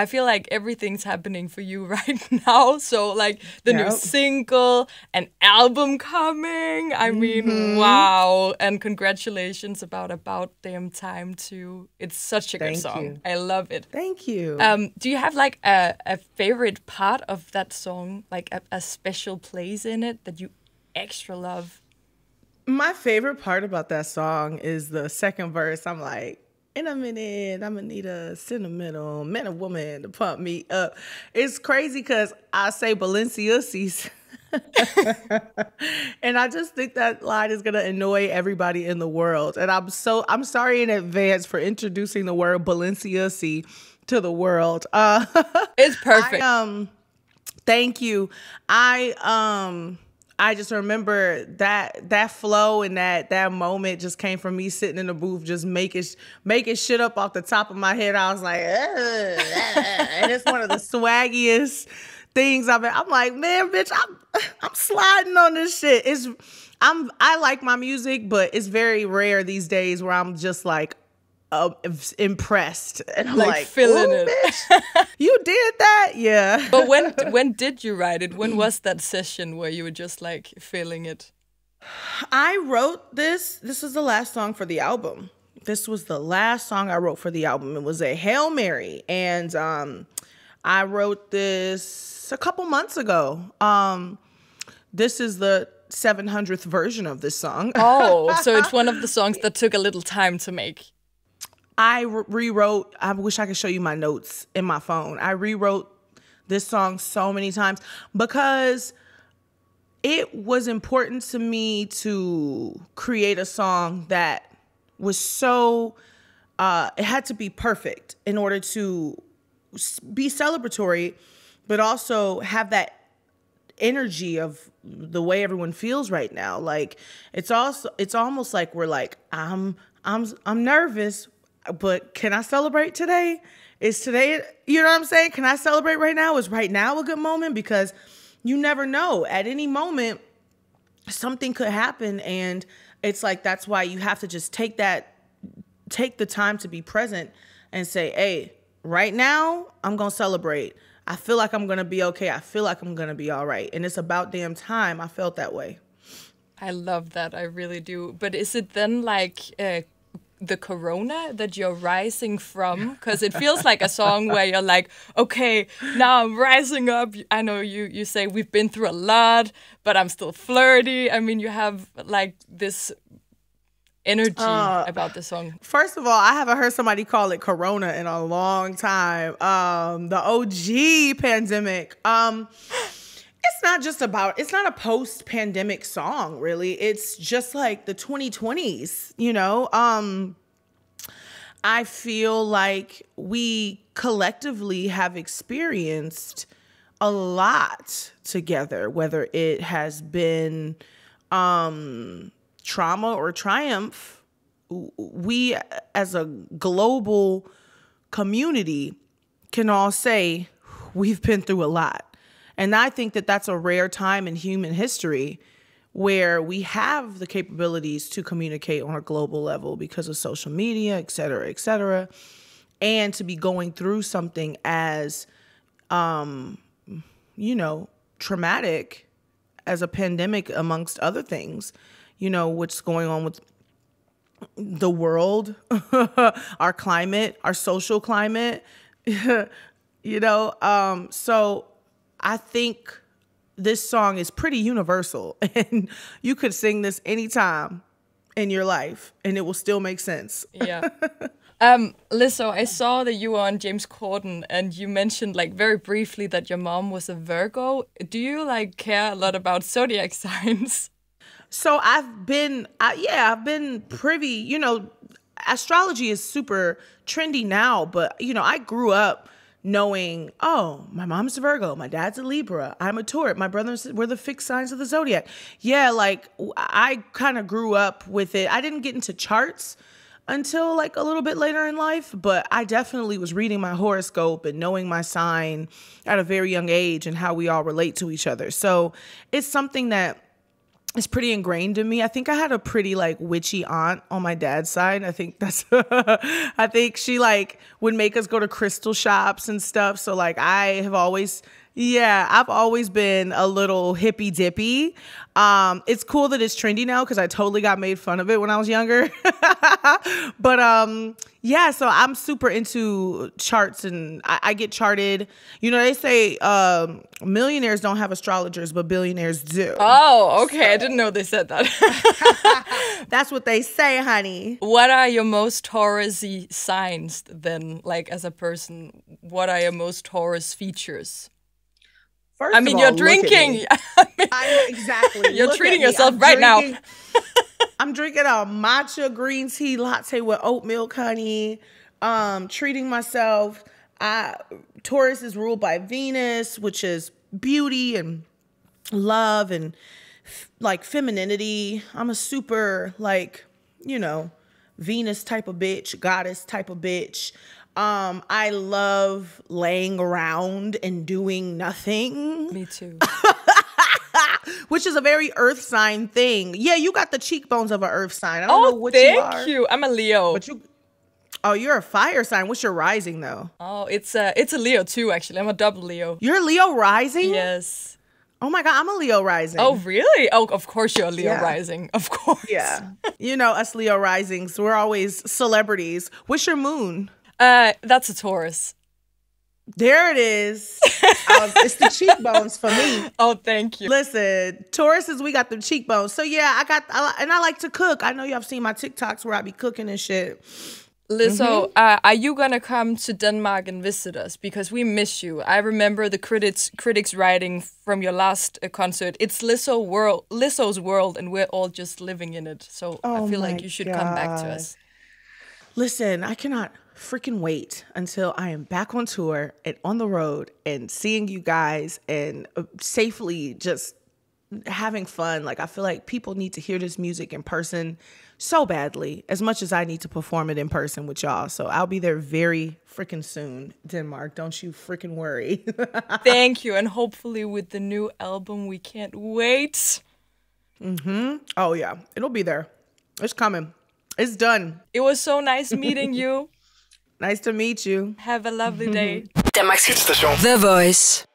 I feel like everything's happening for you right now. So like the yep. new single, an album coming. I mean, mm-hmm. wow! And congratulations about About Damn Time too. It's such a Thank good song. You. I love it. Thank you. Um, do you have like a, a favorite part of that song, like a, a special place in it that you extra love? My favorite part about that song is the second verse. I'm like, in a minute, I'm gonna need a sentimental man or woman to pump me up. It's crazy because I say Balenciagas. and I just think that line is gonna annoy everybody in the world. And I'm so I'm sorry in advance for introducing the word Balenciagas to the world. Uh, it's perfect. I, um, thank you. I um I just remember that that flow and that that moment just came from me sitting in the booth, just making making shit up off the top of my head. I was like, and it's one of the swaggiest things I've been. I'm like, man, bitch, I'm I'm sliding on this shit. It's I'm I like my music, but it's very rare these days where I'm just like, uh, impressed and I'm like, like feeling it. you did that, yeah. but when when did you write it? When was that session where you were just like feeling it? I wrote this. This was the last song for the album. This was the last song I wrote for the album. It was a Hail Mary, and um, I wrote this a couple months ago. Um, this is the 700th version of this song. oh, so it's one of the songs that took a little time to make. I re- rewrote, I wish I could show you my notes in my phone. I rewrote this song so many times because it was important to me to create a song that was so uh, it had to be perfect in order to be celebratory but also have that energy of the way everyone feels right now like it's also it's almost like we're like i'm i'm i'm nervous but can I celebrate today? Is today, you know what I'm saying? Can I celebrate right now? Is right now a good moment? Because you never know. At any moment, something could happen. And it's like, that's why you have to just take that, take the time to be present and say, hey, right now, I'm going to celebrate. I feel like I'm going to be okay. I feel like I'm going to be all right. And it's about damn time I felt that way. I love that. I really do. But is it then like, uh, the corona that you're rising from? Because it feels like a song where you're like okay now i'm rising up. I know you you say we've been through a lot but i'm still flirty. I mean you have like this energy uh, about the song. first of all i haven't heard somebody call it corona in a long time. Um the og pandemic. Um it's not just about it's not a post-pandemic song really. It's just like the 2020s you know? Um i feel like we collectively have experienced a lot together whether it has been um trauma or triumph. We as a global community can all say we've been through a lot and I think that that's a rare time in human history where we have the capabilities to communicate on a global level because of social media, et cetera, et cetera, and to be going through something as, um, you know, traumatic as a pandemic, amongst other things, you know, what's going on with the world, our climate, our social climate, you know, um, so I think this song is pretty universal and you could sing this anytime in your life and it will still make sense. Yeah. Um, Lizzo, I saw that you were on James Corden and you mentioned like very briefly that your mom was a Virgo. Do you like care a lot about zodiac signs? So I've been, I, yeah, I've been privy, you know, astrology is super trendy now, but you know, I grew up knowing, oh, my mom's a Virgo, my dad's a Libra, I'm a Taurus, my brothers were the fixed signs of the zodiac. Yeah, like I kind of grew up with it. I didn't get into charts until like a little bit later in life, but I definitely was reading my horoscope and knowing my sign at a very young age and how we all relate to each other. So it's something that it's pretty ingrained in me. I think I had a pretty like witchy aunt on my dad's side. I think that's I think she like would make us go to crystal shops and stuff. So like I have always yeah, I've always been a little hippy dippy. Um, it's cool that it's trendy now because I totally got made fun of it when I was younger. but um, yeah, so I'm super into charts and I, I get charted. You know, they say um, millionaires don't have astrologers, but billionaires do. Oh, okay. So. I didn't know they said that. That's what they say, honey. What are your most Taurusy signs then, like as a person? What are your most Taurus features? First I mean, all, you're drinking. I mean, I, exactly. You're treating yourself right drinking, now. I'm drinking a matcha green tea latte with oat milk, honey. Um, treating myself. I Taurus is ruled by Venus, which is beauty and love and like femininity. I'm a super like, you know, Venus type of bitch, goddess type of bitch. Um, I love laying around and doing nothing. Me too. Which is a very earth sign thing. Yeah, you got the cheekbones of an earth sign. I don't oh, know what thank you are. you. I'm a Leo. But you Oh, you're a fire sign. What's your rising though? Oh, it's a it's a Leo too. Actually, I'm a double Leo. You're Leo rising. Yes. Oh my god, I'm a Leo rising. Oh really? Oh, of course you're a Leo yeah. rising. Of course. Yeah. you know us Leo risings. We're always celebrities. What's your moon? Uh, that's a Taurus. There it is. um, it's the cheekbones for me. Oh, thank you. Listen, Tauruses, we got the cheekbones. So yeah, I got, I, and I like to cook. I know y'all have seen my TikToks where I be cooking and shit. Lizzo, mm-hmm. uh, are you gonna come to Denmark and visit us? Because we miss you. I remember the critics critics writing from your last uh, concert. It's Lizzo world, Lizzo's world, and we're all just living in it. So oh I feel like you should God. come back to us. Listen, I cannot freaking wait until I am back on tour and on the road and seeing you guys and uh, safely just having fun. Like, I feel like people need to hear this music in person so badly, as much as I need to perform it in person with y'all. So I'll be there very freaking soon, Denmark. Don't you freaking worry. Thank you. And hopefully, with the new album, we can't wait. Mm hmm. Oh, yeah. It'll be there. It's coming. It's done. It was so nice meeting you. Nice to meet you. Have a lovely day. Danmarks hitstation. The Voice.